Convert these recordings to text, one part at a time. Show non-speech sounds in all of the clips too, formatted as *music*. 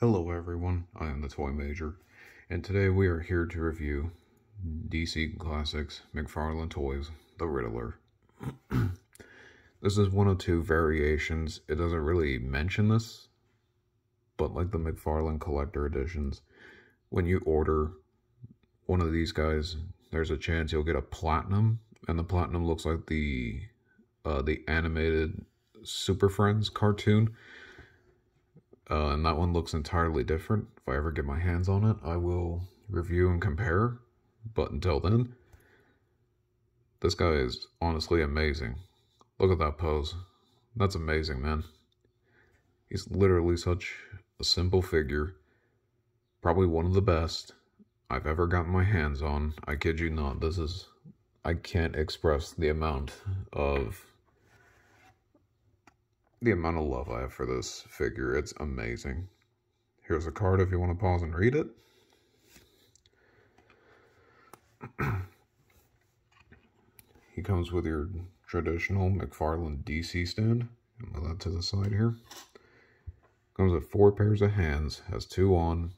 Hello everyone, I am the Toy Major, and today we are here to review DC Classics McFarlane Toys The Riddler. *clears throat* this is one of two variations. It doesn't really mention this, but like the McFarlane Collector Editions, when you order one of these guys, there's a chance you'll get a Platinum, and the Platinum looks like the uh, the animated Super Friends cartoon uh, and that one looks entirely different. If I ever get my hands on it, I will review and compare. But until then, this guy is honestly amazing. Look at that pose. That's amazing, man. He's literally such a simple figure. Probably one of the best I've ever gotten my hands on. I kid you not. This is... I can't express the amount of the amount of love I have for this figure. It's amazing. Here's a card if you want to pause and read it. *clears throat* he comes with your traditional McFarlane DC stand. Move that to the side here. Comes with four pairs of hands, has two on,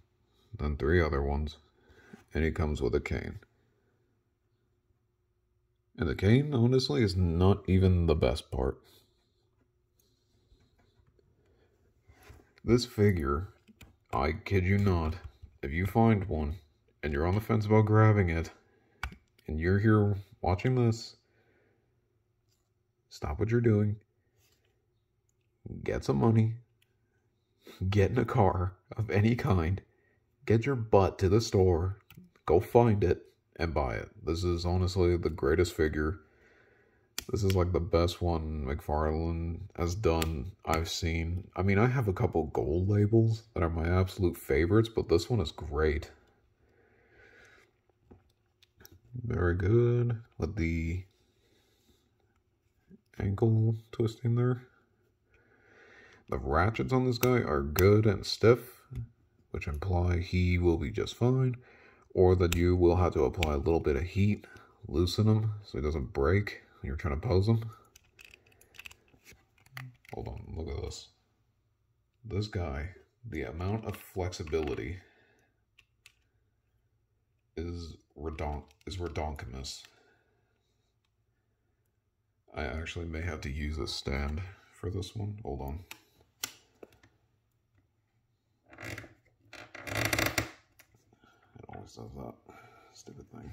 then three other ones, and he comes with a cane. And the cane, honestly, is not even the best part. This figure, I kid you not, if you find one and you're on the fence about grabbing it and you're here watching this, stop what you're doing, get some money, get in a car of any kind, get your butt to the store, go find it, and buy it. This is honestly the greatest figure this is like the best one McFarlane has done I've seen. I mean, I have a couple gold labels that are my absolute favorites, but this one is great. Very good with the ankle twisting there. The ratchets on this guy are good and stiff, which imply he will be just fine, or that you will have to apply a little bit of heat, loosen him so he doesn't break you're trying to pose them. Hold on, look at this. This guy, the amount of flexibility is redonk is redonkulous. I actually may have to use a stand for this one. Hold on. It always does that stupid thing.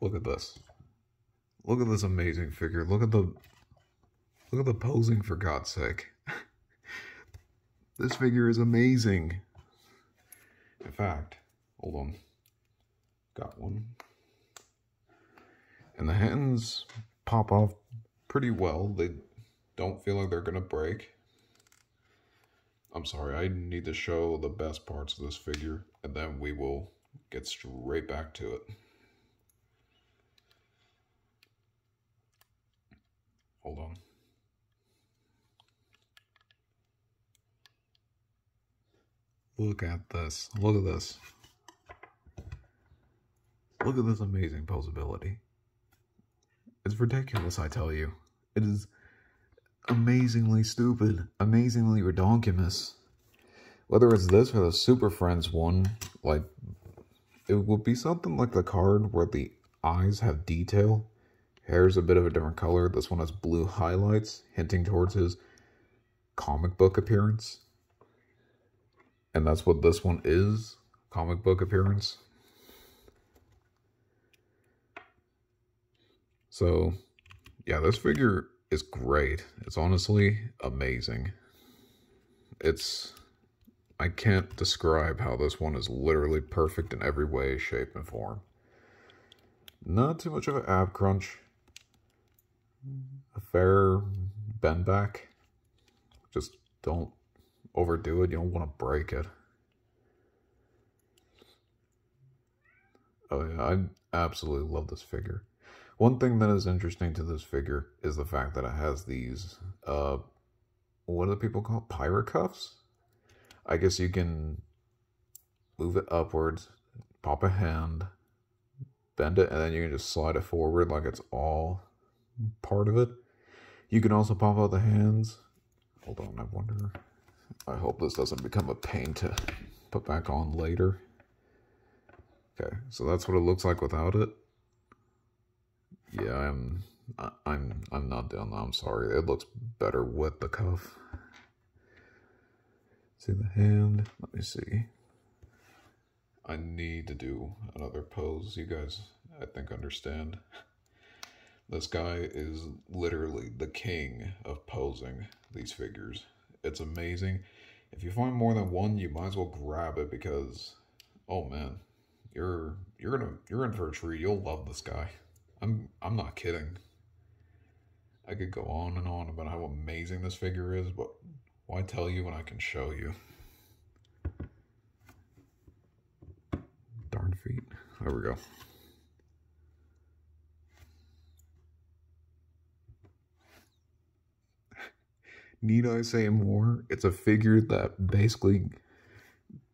Look at this. Look at this amazing figure. Look at the look at the posing for God's sake. *laughs* this figure is amazing. In fact, hold on. Got one. And the hands pop off pretty well. They don't feel like they're gonna break. I'm sorry, I need to show the best parts of this figure, and then we will get straight back to it. Hold on. Look at this. Look at this. Look at this amazing posability. It's ridiculous, I tell you. It is amazingly stupid, amazingly redonkulous. Whether it's this or the Super Friends one, like, it would be something like the card where the eyes have detail Hair's a bit of a different color. This one has blue highlights, hinting towards his comic book appearance. And that's what this one is, comic book appearance. So, yeah, this figure is great. It's honestly amazing. It's, I can't describe how this one is literally perfect in every way, shape, and form. Not too much of an ab crunch a fair bend back. Just don't overdo it. You don't want to break it. Oh yeah, I absolutely love this figure. One thing that is interesting to this figure is the fact that it has these, uh, what do the people call pirate cuffs? I guess you can move it upwards, pop a hand, bend it, and then you can just slide it forward like it's all part of it. You can also pop out the hands Hold on, I wonder. I hope this doesn't become a pain to put back on later. Okay, so that's what it looks like without it. Yeah, I'm I'm I'm not doing. I'm sorry. It looks better with the cuff. See the hand? Let me see. I need to do another pose. You guys, I think, understand. This guy is literally the king of posing these figures. It's amazing. If you find more than one, you might as well grab it because, oh man, you're you're gonna you're in for a treat. You'll love this guy. I'm I'm not kidding. I could go on and on about how amazing this figure is, but why tell you when I can show you? Darn feet. There we go. Need I say more? It's a figure that basically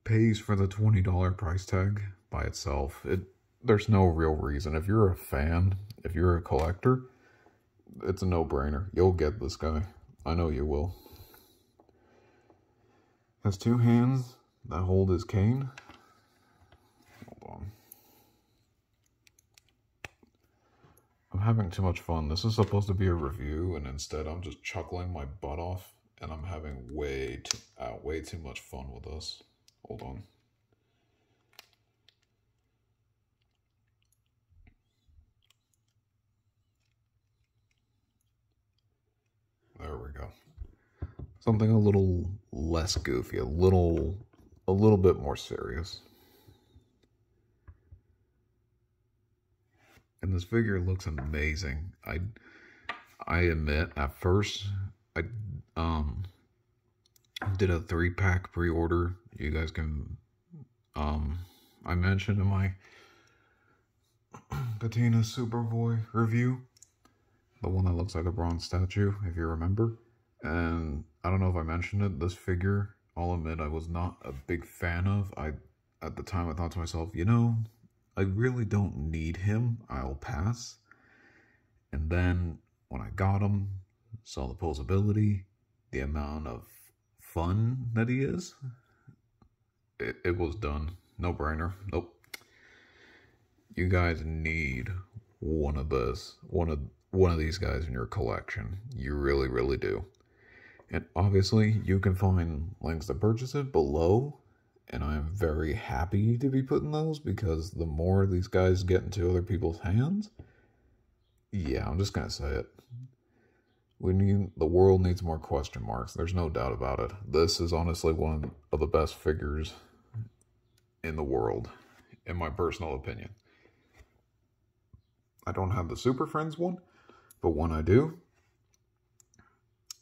pays for the $20 price tag by itself. It there's no real reason. If you're a fan, if you're a collector, it's a no-brainer. You'll get this guy. I know you will. Has two hands that hold his cane. Hold on. I'm having too much fun. This is supposed to be a review, and instead I'm just chuckling my butt off, and I'm having way too, uh, way too much fun with this. Hold on. There we go. Something a little less goofy, a little a little bit more serious. And this figure looks amazing. I I admit at first I um did a three pack pre-order. You guys can um I mentioned in my Patina Superboy review the one that looks like a bronze statue, if you remember. And I don't know if I mentioned it, this figure, I'll admit I was not a big fan of. I At the time, I thought to myself, you know, I really don't need him. I'll pass. And then when I got him, saw the posability, the amount of fun that he is, it, it was done. No brainer. Nope. You guys need one of this, one of one of these guys in your collection. You really, really do. And obviously, you can find links to purchase it below. And I'm very happy to be putting those because the more these guys get into other people's hands, yeah, I'm just to say it. We need the world needs more question marks. There's no doubt about it. This is honestly one of the best figures in the world, in my personal opinion. I don't have the Super Friends one, but when I do,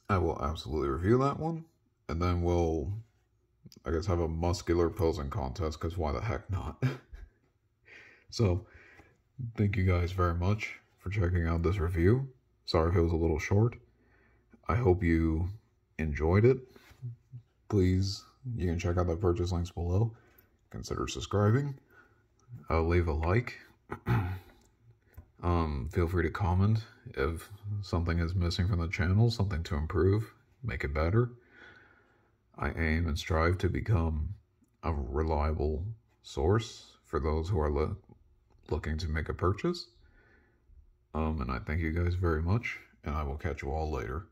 I will absolutely review that one. And then we'll, I guess, have a muscular posing contest, because why the heck not? *laughs* so, thank you guys very much for checking out this review. Sorry if it was a little short. I hope you enjoyed it. Please, you can check out the purchase links below. Consider subscribing. Uh, leave a like. *clears throat* Um, feel free to comment if something is missing from the channel, something to improve, make it better. I aim and strive to become a reliable source for those who are lo looking to make a purchase. Um, and I thank you guys very much, and I will catch you all later.